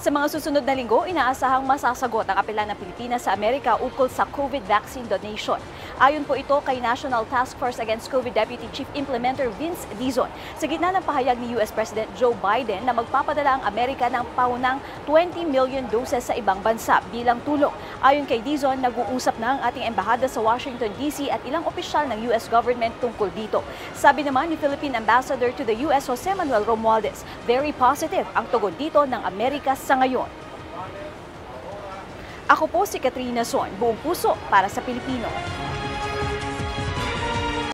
Sa mga susunod na linggo, inaasahang masasagot ang apela ng Pilipinas sa Amerika ukol sa COVID vaccine donation. Ayon po ito kay National Task Force Against COVID Deputy Chief Implementer Vince Dizon sa gitna ng pahayag ni US President Joe Biden na magpapadala ang Amerika ng paunang 20 million doses sa ibang bansa bilang tulong. Ayon kay Dizon, nag-uusap na ang ating embahada sa Washington DC at ilang opisyal ng US government tungkol dito. Sabi naman ni Philippine Ambassador to the US Jose Manuel Romualdez, very positive ang tugon dito ng Amerika sa ngayon. Ako po si Katrina Son, buong puso para sa Pilipino.